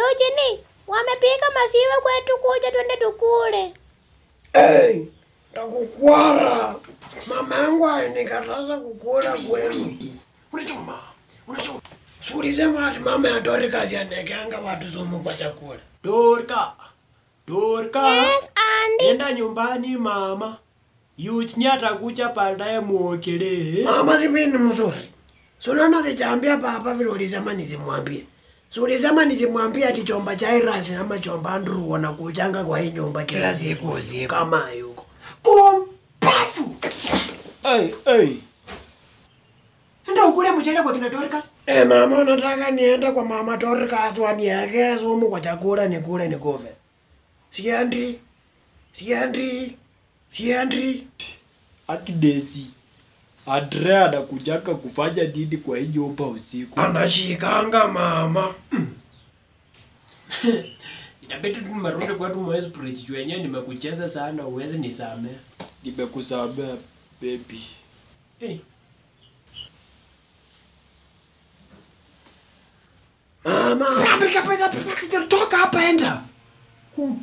Eugene, wamepika masiwa kwetu, kuja twende tukule. Hey, takukwara. Mama yangu alinikataza kukula kwenu. Unachoma, unachoma. Sulisema ati mama ya Dorcas anaekanga watu sumu kwa chakula. Dorka. Dorka. Yes, Andy. Enda nyumbani mama. Yuchni atakuja baadaye muokelee. Mama si mimi ni mzuri. Sunaona sijaambia papa vile ulisema nisimwambie. Si ulisema nisimwambie ati chomba cha Irasi ama chomba Andrew wanakujanga kwa hii nyumba kila siku usiku kama yuko. Kumpafu. Hey, hey. Enda ukule mchele kwa kina Dorcas. Eh, mama unataka niende kwa mama Dorcas waniagee sumu kwa chakula nikule nikufe. Siendi. Siendi. Siendi. Akidesi. Andrea anakujaka kufanya nini kwa hii nyumba usiku? Anashikanga mama. Inabidi tu marudi kwa tu mwezi bridge juu yenyewe nimekucheza sana uwezi nisamea. Nimekusamea baby. Hey. Mama. Toka hapa enda. Kum.